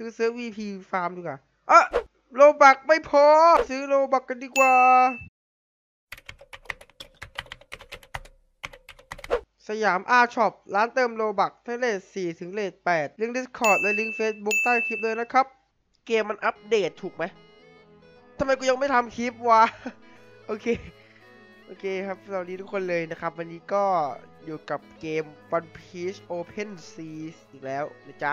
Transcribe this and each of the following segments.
ซื้อเซิร์ฟ VP ฟาร์มดีกว่าเอะ Robux ไม่พอ ซื้อ Robux กันดีกว่า สยามอาช็อปร้านเติม Robux ทั้ง rate 4ถึง rate 8ลิงก์ Discord และลิงก์ Facebook ใต้คลิปเลยนะครับ เกมมันอัปเดตถูกไหมทำไมกูยังไม่ทำคลิปวะ โอเค โอเคครับสวัสดีทุกคนเลยนะครับ วันนี้ก็อยู่กับเกม One Piece Open Seas อีกแล้วนะจ๊ะ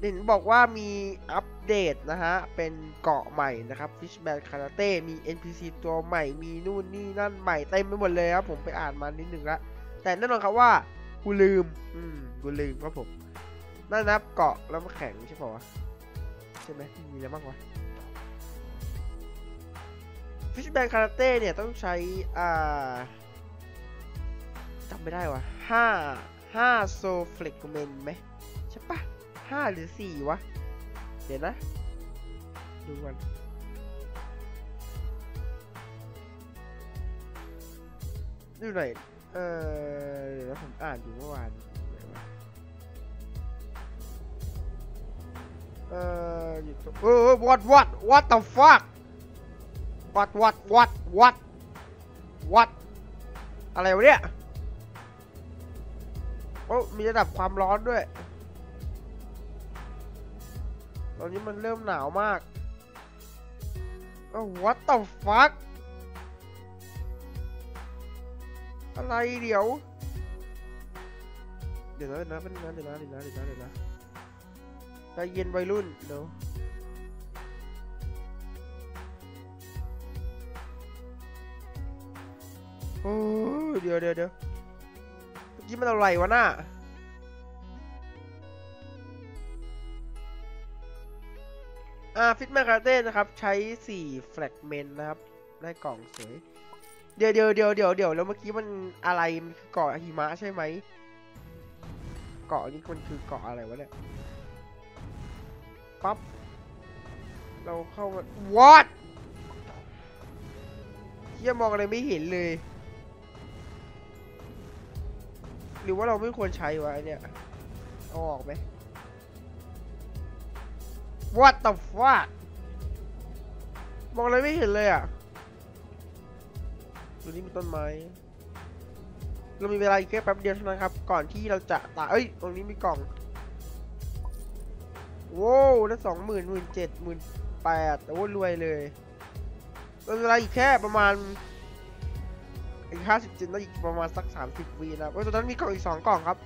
เห็นบอกว่ามีอัปเดตนะฮะ เป็นเกาะใหม่นะครับ Fishman Karate มี NPC ตัวใหม่ มีนู่นนี่นั่นใหม่เต็มไปหมดเลยครับ ผมไปอ่านมานิดนึงละแต่แน่นอนครับว่ากูลืม อืมกูลืมครับผมนั่นนับเกาะแล้วมันแข็งใช่ป่าวะใช่ไหมมีอะไรบ้างวะฟิชแบงคาราเต้เนี่ยต้องใช้ อ่าจำไม่ได้วะห้าห้าโซเฟล็กเมนไหม ห้าหรือสี่วะ เดี๋ยวนะ ดูกันดูหน่อยเออเดี๋ยวผมอ่านอยู่เมื่อวานเอออยู่เออ what what what the fuck what what what what what อะไรวะเนี่ย โอ้มีระดับความร้อนด้วย ตอนนี้มันเริ่มหนาวมากเอ้า what the fuck อะไรเดี๋ยว เดี๋ยวนะเดี๋ยวนะเป็นนะเดี๋ยวนะเดี๋ยวนะเดี๋ยวนะเดี๋ยวนะใจเย็นวัยรุ่นเดี๋ยวโอ้เดี๋ยวเดี๋ยวเดี๋ยวเมื่อกี้มันอะไรวะน่ะ อ่าฟิตแมคคาเต้นะครับ ใช้4แฟลกเมนนะครับ ได้กล่องสวย เดี๋ยวเดี๋ยวเดี๋ยวเดี๋ยวเดี๋ยวแล้วเมื่อกี้มันอะไร มันคือเกาะหิมะใช่ไหม เกาะนี้มันคือเกาะอะไรวะเนี่ย ปั๊บ เราเข้ามา what เฮียมองอะไรไม่เห็นเลย หรือว่าเราไม่ควรใช้วะไอ้เนี่ย เอาออกไหม what the fuck มองอะไรไม่เห็นเลยอะตรงนี้มีต้นไม้ เรามีเวลาอีกแค่แป๊บเดียวเท่านั้นครับ ก่อนที่เราจะตายเอ้ย ตรงนี้มีกล่อง โว้วได้สองหมื่นหมื่นเจ็ดหมื่นแปดโอ้รวยเลยเรามีเวลาอีกแค่ประมาณอีกห้าสิบเจ็ดแล้วอีกประมาณสักสามสิบวีนะโอ้ยตอนนั้นมีกล่องอีกสองกล่องครับ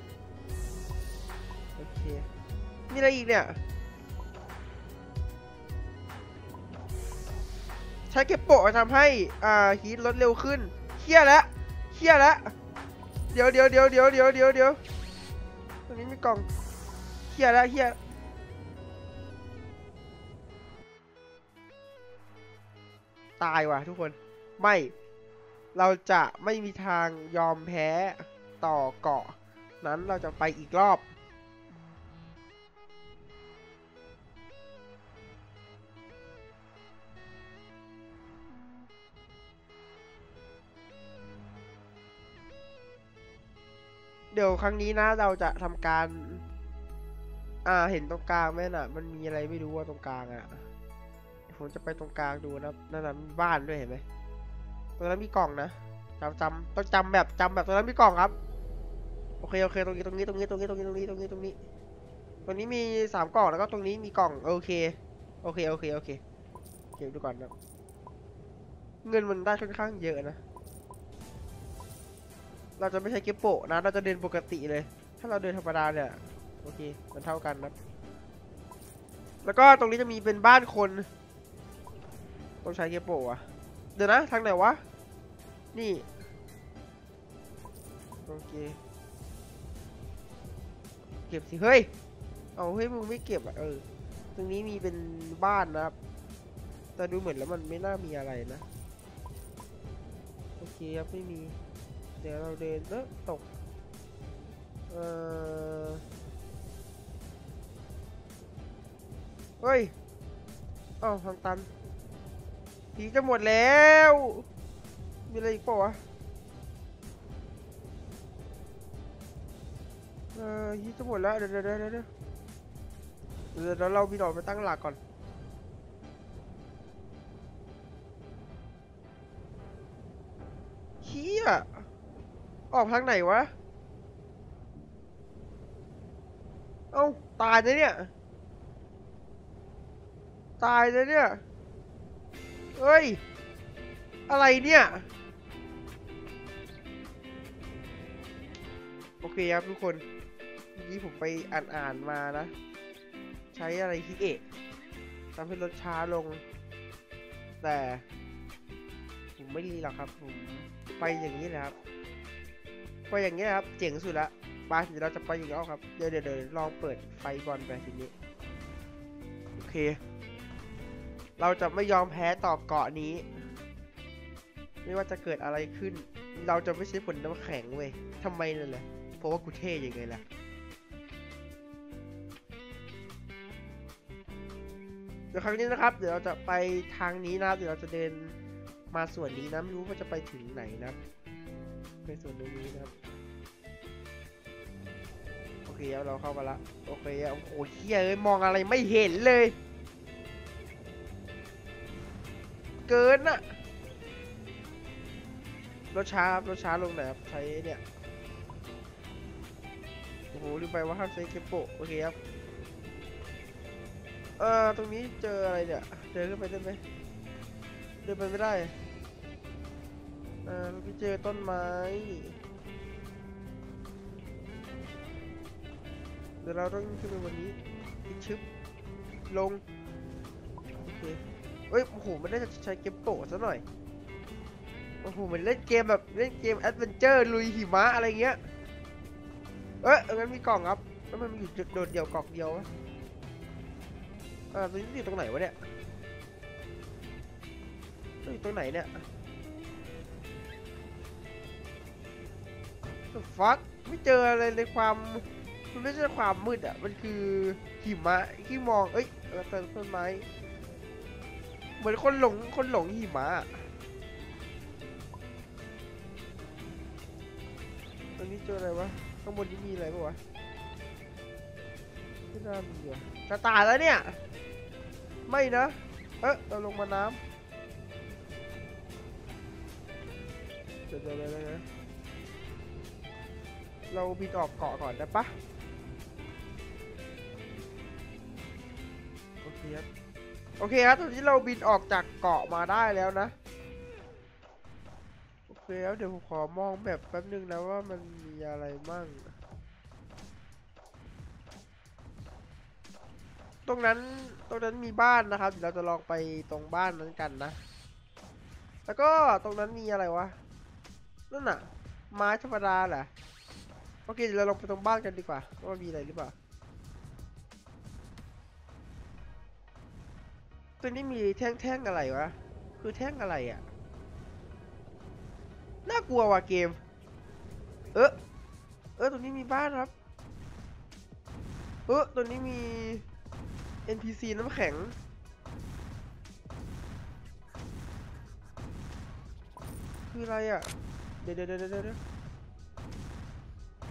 โอเค มีอะไรอีกเนี่ย ใช้เก็บโปะทำให้อ่าฮีทลดเร็วขึ้นเคี้ยแล้วเคี้ยแล้วเดี๋ยวเดี๋ยวเดี๋ยวเดี๋ยวเดี๋ยวเดี๋ยวเดี๋ยวตรงนี้มีกล่องเคี้ยแล้วเคี้ยตายว่ะทุกคนไม่เราจะไม่มีทางยอมแพ้ต่อเกาะนั้นเราจะไปอีกรอบ ดี๋ยวครั้งนี้นะเราจะทำการ อ่าเห็นตรงกลางไหมน่ะ มันมีอะไรไม่รู้ว่าตรงกลางอะผมจะไปตรงกลางดูนะนั่นนะมีบ้านด้วยเห็นไหมตรงนั้นมีกล่องนะจำจำต้องจำแบบจำแบบตรงนั้นมีกล่องครับ โอเคโอเคตรงนี้ตรงนี้ตรงนี้ตรงนี้ตรงนี้ตรงนี้ตรงนี้ตรงนี้ตรงนี้มีสามกล่องแล้วก็ตรงนี้มีกล่องโอเคโอเคโอเคโอเคเก็บดูก่อนนะเงินมันได้ค่อนข้างเยอะนะ เราจะไม่ใช้เก็บโปะนะ เราจะเดินปกติเลย ถ้าเราเดินธรรมดาเนี่ย โอเค มันเท่ากันนะ แล้วก็ตรงนี้จะมีเป็นบ้านคน ต้องใช้เก็บโปะอะเดี๋ยวนะ ทางไหนวะ นี่ โอเค เก็บสิ เฮ้ย เอาเฮ้ยมึงไม่เก็บอะเออ ตรงนี้มีเป็นบ้านนะครับ แต่ดูเหมือนแล้วมันไม่น่ามีอะไรนะ โอเคครับ ไม่มี เดี๋ยวเราเดินเออตก เออเฮ้ยอ้าวทางตัน ผีจะหมดแล้ว มีอะไรอีกปล่าวะ เออผีจะหมดแล้วเดี๋ยวเดี๋ยวเดี๋ยวเดี๋ยวเดี๋ยวเราบินออกไปตั้งหลักก่อน ออกทางไหนวะ เอ้า ตายเลยเนี่ย ตายเลยเนี่ย เฮ้ย อะไรเนี่ย โอเคครับทุกคนเมื่อกี้ผมไปอ่านอ่านๆมานะ ใช้อะไรที่เอะทำให้รถช้าลง แต่ ผมไม่รีหรอกครับ ผมไปอย่างนี้แหละครับ ไปอย่างนี้ครับ เจ๋งสุดละไปเดี๋ยวเราจะไปอย่างนี้เอาครับเดี๋ยวเดี๋ยวเดี๋ยวลองเปิดไฟบอลไปทีนี้ โอเค เราจะไม่ยอมแพ้ต่อเกาะนี้ ไม่ว่าจะเกิดอะไรขึ้น เราจะไม่ใช้ผลน้ำแข็งเว้ยทำไมนั่นแหละเพราะว่ากูเท่ยังไงล่ะเดี๋ยวครั้งนี้นะครับ เดี๋ยวเราจะไปทางนี้นะครับ เดี๋ยวเราจะเดินมาส่วนนี้นะ ไม่รู้ว่าจะไปถึงไหนนะ ครับไปส่วนตรงนี้นะครับ โอเคครับเราเข้ามาละ โอเคครับโอ้โหเฮียเอ้ยมองอะไรไม่เห็นเลย เกินอะรถช้าครับรถช้าลงหน่อยครับใช้เนี่ย โอ้โหลืมไปว่าห้ามใช้เกมโปโอเคครับ เออตรงนี้เจออะไรเนี่ย เดินขึ้นไปได้ไหม เดินไปไม่ได้ ออตรงนี้เจอต้นไม้ เดี๋ยวเราต้องขึ้นไปวันนี้อีกชึบลง โอเคเอ้ย โอ้โห มันได้จะใช้เกมโปะซะหน่อย โอ้โหเหมือนเล่นเกมแบบ เล่นเกม adventure ลุยหิมะอะไรเงี้ย เอ้ยงั้นมีกล่องครับ แล้วมันมีอยู่จุดโดดเดี่ยวกล่องเดียววะอ่าตรงนี้อยู่ตรงไหนวะเนี่ยอยู่ตรงไหนเนี่ย The fuck ไม่เจออะไรในความมันไม่ใช่ความมืดอะ มันคือหิมะที่มอง เอ้ยแล้วต้นต้นไม้ เหมือนคนหลง คนหลงหิมะอะตรงนี้เจออะไรวะ ข้างบนนี้มีอะไรปะวะไม่น่ามีอะจะตายแล้วเนี่ย ไม่นะ เอ๊ะเราลงมาน้ำเดี๋ยวเดี๋ยวเดี๋ยว เราบินออกเกาะก่อนได้ปะโอเคครับโอเคครับตอนนี้เราบินออกจากเกาะมาได้แล้วนะโอเคครับเดี๋ยวผมขอมองแบบแป๊บนึงนะว่ามันมีอะไรมั่งตรงนั้นตรงนั้นมีบ้านนะครับเดี๋ยวเราจะลองไปตรงบ้านนั้นกันนะ แล้วก็ตรงนั้นมีอะไรวะนั่นน่ะไม้ธรรมดาแหละ โอเคเดี๋ยวเราลงไปตรงบ้านกันดีกว่าว่ามีอะไรหรือเปล่าตัวนี้มีแท่งๆอะไรวะ คือแท่งอะไรอะ่ะ น่ากลัวว่ะเกม เออเออตรงนี้มีบ้านครับ เออตรงนี้มี NPC น้ำแข็ง คืออะไรอะเดเดี๋ยวเดี๋ยวเดี๋ยวเดี๋ยว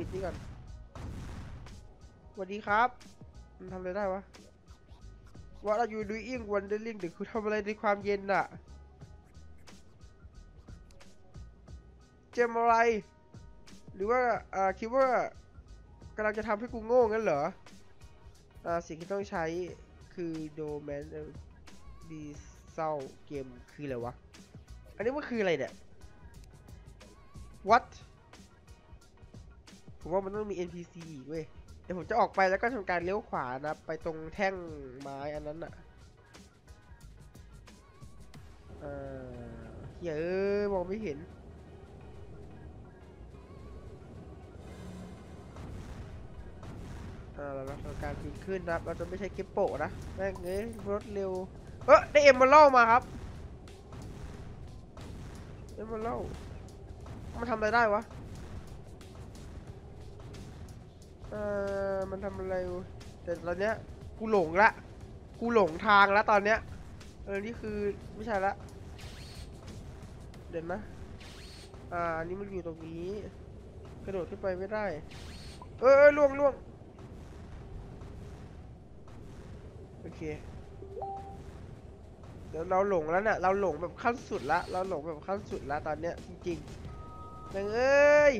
ปิดนี่ก่อนสวัสดีครับมันทำอะไรได้วะ What are you doing wandering เดี๋ยวคุณทำอะไรในความเย็นน่ะเจมอะไร หรือว่าอ่าคิดว่ากำลังจะทำให้กูโง่งั้นเหรออ่าสิ่งที่ต้องใช้คือโดแมนดีเซลเกมคืออะไรวะ อันนี้มันคืออะไรเนี่ย what ผมว่ามันต้องมี NPC อีกเว้ยเดี๋ยวผมจะออกไปแล้วก็ทำการเลี้ยวขวานะไปตรงแท่งไม้อันนั้นอะเออเฮ้ยอมองไม่เห็นอ่าเราทำการบินขึ้นนะครับ เราจะไม่ใช้เก็บโปะนะแม่งเอ้ยรถเร็ว เออได้เอ็มมาเล่ามาครับเอ็มมาเล่ามันทำอะไรได้วะ เออมันทำอะไรแต่ตอนเนี้ยกูหลงละ กูหลงทางล้วตอนเนี้ย เออ นี่คือไม่ใช่ละ เดี๋ยวนะอ่านนี้มันอยู่ตรงนี้ กระโดดขึ้นไปไม่ได้ เออเออล่วงล่วงเดี๋ยวเราหลงแล้วเนี่ยเราหลงแบบขั้นสุดละ เราหลงแบบขั้นสุดละตอนเนี้ยจริงๆนังเอ้ย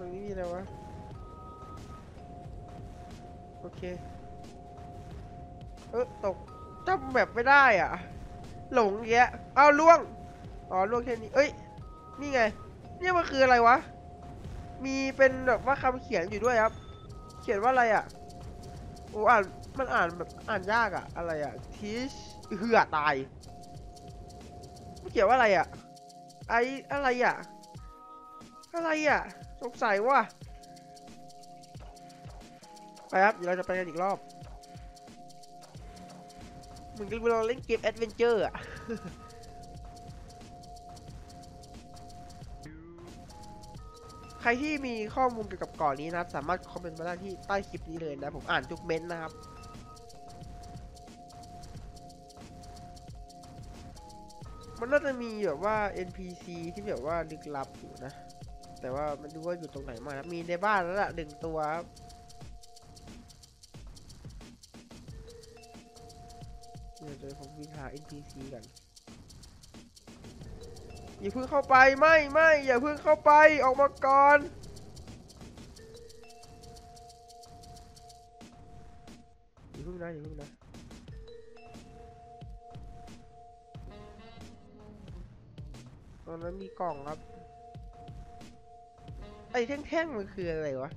ตรงนี้มีอะไรวะ โอเค เออตกจำแบบไม่ได้อะ หลงแยะเอาล่วง อ๋อล่วงแค่นี้ เอ้ย นี่ไง เนี่ยมันคืออะไรวะ มีเป็นแบบว่าคำเขียนอยู่ด้วยครับ เขียนว่าอะไรอะ โอ้อ่าน มันอ่านแบบอ่านยากอะ อะไรอะ ทีชเหือตายมันเขียนว่าอะไรอะ ไออะไรอะ อะไรอะ สงสัยว่าไปครับเดี๋ยวเราจะไปกันอีกรอบเหมือนเราเล่นเกมแอดเวนเจอร์อะใครที่มีข้อมูลเกี่ยวกับเก่อนนี้นะครับ สามารถคอมเมนต์มาได้ที่ใต้คลิปนี้เลยนะ ผมอ่านทุกเม้นต์นะครับมันน่าจะมีแบบว่า NPC ที่แบบว่าลึกลับอยู่นะ แต่ว่ามันดูว่าอยู่ตรงไหนมากนะมีในบ้านแล้วล่ะหนึ่งตัวครับเดี๋ยวเดี๋ยวผมวิ่งหา NPC กันอย่าเพิ่งเข้าไปไม่ไม่อย่าเพิ่งเข้าไปออกมาก่อนอย่าเพิ่งนะอย่าเพิ่งนะตอนนั้นมีกล่องครับ ไอ้แท่งๆมันคืออะไรวะ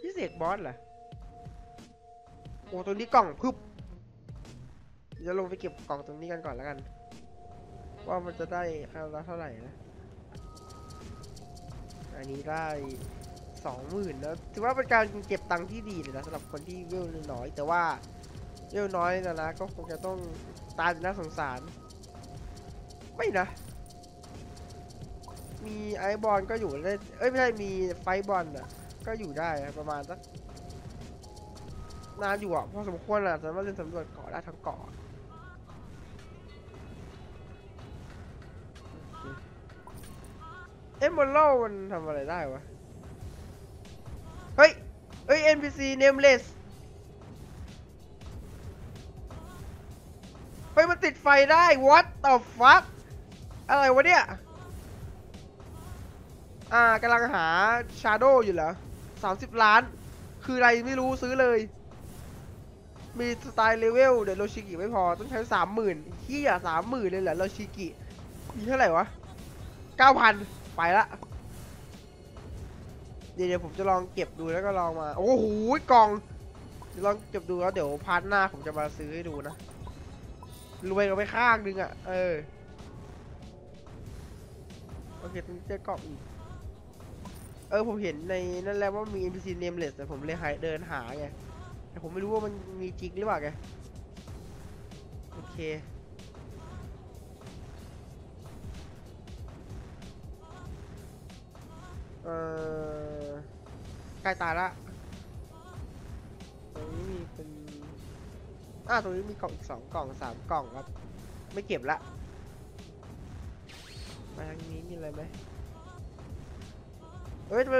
พิเศษบอสเหรอโอ้ตรงนี้กล่องพึบเดี๋ยวลงไปเก็บกล่องตรงนี้กันก่อนแล้วกัน ว่ามันจะได้ครั้งละเท่าไหร่นะ อันนี้ได้สองหมื่นแล้วถือว่าเป็นการเก็บตังค์ที่ดีเลยนะสำหรับคนที่เวลน้อย แต่ว่าเวลน้อยนะนะก็คงจะต้องตายน่าสงสาร ไม่นะ มีไอบอลก็อยู่ได้ เอ้ยไม่ใช่มีไฟบอลอะ ก็อยู่ได้ประมาณสักนานอยู่อะพอสมควรอะสามารถเล่นสำรวจเกาะได้ทั้งเกาะโอเคเอ็มบอลโลมันทำอะไรได้วะ เฮ้ย เฮ้ย NPC nameless เฮ้ย มันติดไฟได้ what the fuck อะไรวะเนี่ย อ่ากำลังหา Shadow อยู่เหรอ30ล้าน คืออะไรไม่รู้ซื้อเลย มีสไตล์เลเวลเดี๋ยวโรชิกิไม่พอต้องใช้สามหมื่นเฮียสามหมื่นเลยเหรอโรชิกิ มีเท่าไหร่วะเก้าพันไปละ เดี๋ยวเดี๋ยวผมจะลองเก็บดูแล้วก็ลองมา โอ้โหกล่องลองเก็บดูแล้วเดี๋ยวพาร์ทหน้าผมจะมาซื้อให้ดูนะรวยกันไปข้างนึงอะ เออ โอเคตรงเจอกล่องอีก เออผมเห็นในนั่นแหละว่ามี NPC nameless แต่ผมเลยหายเดินหาไงแต่ผมไม่รู้ว่ามันมีจริงหรือเปล่าไงโอเคเออใกล้ตายละตรงนี้มีเป็นอ่าตรงนี้มีกล่องอีกสองกล่องสามกล่องครับ ไม่เก็บละมาทางนี้มีอะไรไหม เฮ้ยทำไม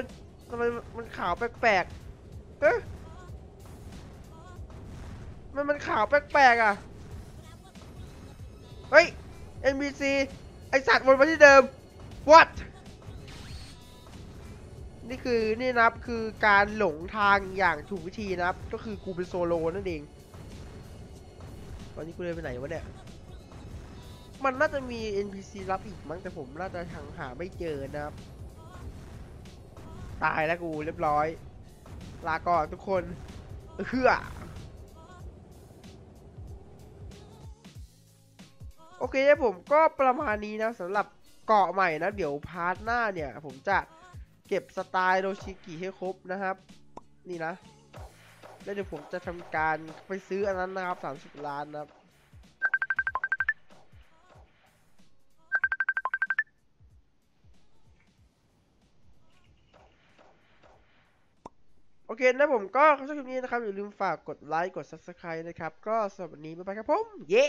ทำไมมันขาวแปลกๆเอ๊ะมันมันขาวแปลกๆอะ เฮ้ย NPC ไอสัตว์วนมาที่เดิม what นี่คือนี่นะครับคือการหลงทางอย่างถูกวิธีนะครับ ก็คือกูเป็นโซโลนั่นเอง ตอนนี้กูเดินไปไหนวะเนี่ย มันน่าจะมี NPC รับอีกมั้งแต่ผมน่าจะหาหาไม่เจอนะครับ ตายแล้วกูเรียบร้อย ลาก่อนทุกคนเฮือโอเคผมก็ประมาณนี้นะสำหรับเกาะใหม่นะ เดี๋ยว part หน้าเนี่ย ผมจะเก็บสไตล์โรชิกิให้ครบนะครับ นี่นะ แล้วเดี๋ยวผมจะทำการไปซื้ออันนั้นนะครับ 30 ล้านนะครับ เคนะผมก็ชอบคลิปนี้นะครับ อย่าลืมฝากกดไลค์ กด Subscribe นะครับ ก็สำหรับวันนี้บ๊ายบายครับผม เย้